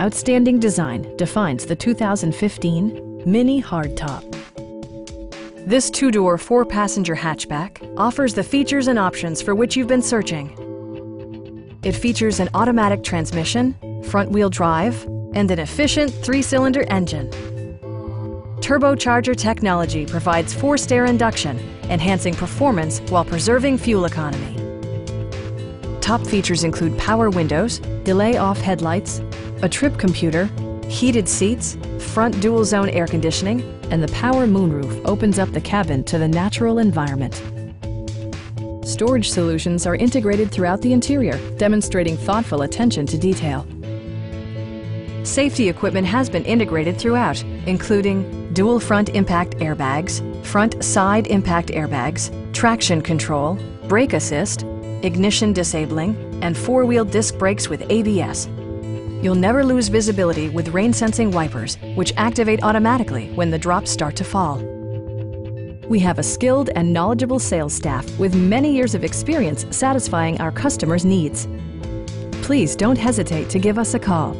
Outstanding design defines the 2015 Mini Hardtop. This two-door, four-passenger hatchback offers the features and options for which you've been searching. It features an automatic transmission, front-wheel drive, and an efficient three-cylinder engine. Turbocharger technology provides forced air induction, enhancing performance while preserving fuel economy. Top features include power windows, delay-off headlights, a trip computer, heated seats, front dual-zone air conditioning, and the power moonroof opens up the cabin to the natural environment. Storage solutions are integrated throughout the interior, demonstrating thoughtful attention to detail. Safety equipment has been integrated throughout, including dual front impact airbags, front side impact airbags, traction control, brake assist, ignition disabling, and four-wheel disc brakes with ABS. You'll never lose visibility with rain-sensing wipers, which activate automatically when the drops start to fall. We have a skilled and knowledgeable sales staff with many years of experience satisfying our customers' needs. Please don't hesitate to give us a call.